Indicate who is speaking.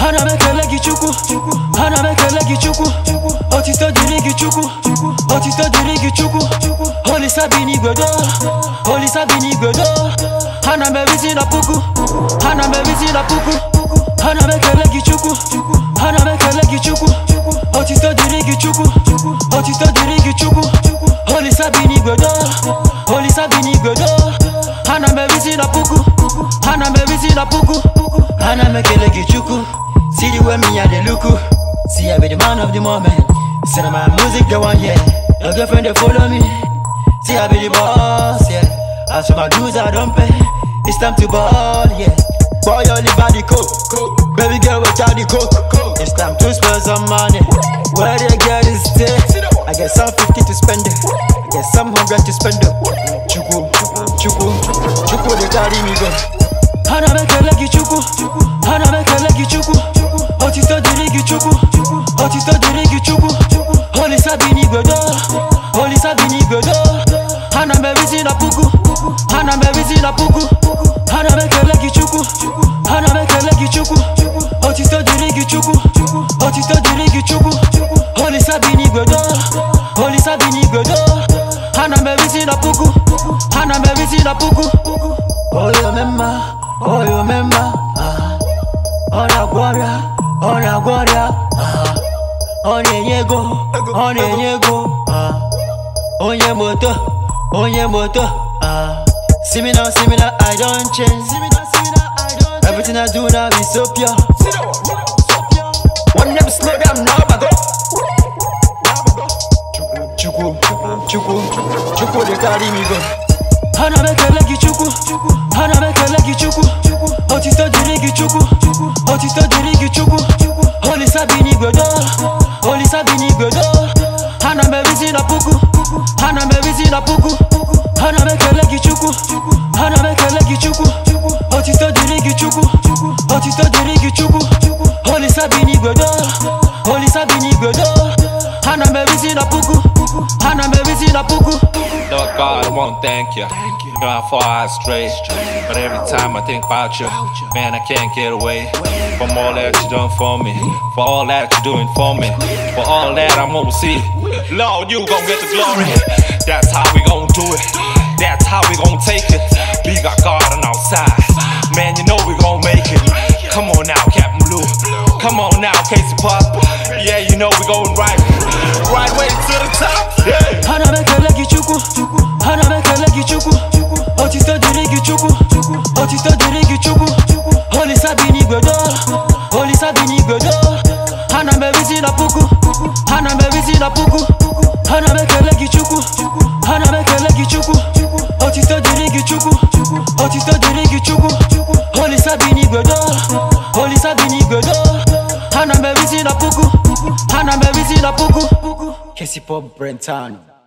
Speaker 1: Hana bekele gichuku Hana bekele gichuku Otito diri gichuku Otito diri gichuku Olisa bini godo Olisa bini godo Hana me vizi na puku. Hana me vizi na puku. Hana bekele gichuku Hana bekele gichuku Otito diri gichuku Otito diri gichuku Olisa bini godo Olisa bini godo Hana me vizi na puku. Hana me vizi na puku. Hana mekele gichuku the way me i dey look see i be the man of the moment. Na my music dey wan hear your girlfriend dey follow me. See i be the boss yeah. As for my dues i don't pay. It's time to ball yeah. Boy your liver the coke. Baby girl without the coke. It's time to spend some money. Where they get is stay i get some 50 to spend it. I get some 100 to spend it. Chukwu chukwu chukwu dey carry me go. Ana m ekele gị chukwu ana gojo polisi abinyi gojo ana mbebisi na puku. Ana mbebisi na puku. Ana mekele kichuku. Ana mekele kichuku. Otisto jiri kichuku. Otisto jiri kichuku. Polisi abinyi gojo polisi abinyi gojo ana mbebisi na puku. Ana mbebisi na puku. Oyo mema oyo mema. Ah. ona gloria ona gloria ah. Ọ na-enye ego ọ na-enye ego ah. onye moto onye moto ah. simina simina i don change everything i do now is so pure
Speaker 2: One never slow down, now I go.
Speaker 1: chukwu chukwu chukwu dey carry me go ana m ekele gị chukwu ana m ekele gị chukwu otito dịrị gị chukwu otito dịrị na puku ana m ekele gị chukwu ana m ekele gị chukwu otito dịrị gị chukwu otito dịrị gị chukwu olisa bi n'igwe do olisa bi n'igwe do ana m erizi na puku. Ana m na puku
Speaker 3: God, I want to thank you. Thank You how far I stray. But every time I think about you, man, I can't get away from all that you done for me. For all that you're doing for me. For all that I'm gonna see. Lord, you gon' get the glory. That's how we gon' do it. That's how we gon' take it. We got God on our side. Man, you know we gon' make it. Come on now, Captain Blue. Come on now, Kc Pop. Yeah, you know we going right. Right way to the top. Yeah.
Speaker 1: ana m ekele gị chukwu ana m ekele gị chukwu otito dịrị gị chukwu otito dịrị gị chukwu olisa bi n'igwe do olisa bi n'igwe do ana m erizi na puku ana m erizi na puku ana m ekele gị chukwu ana m ekele gị chukwu otito dịrị gị chukwu otito dịrị gị chukwu olisa bi n'igwe do olisa bi n'igwe do ana m erizi na puku ana m erizi na puku Kc Pop Brentano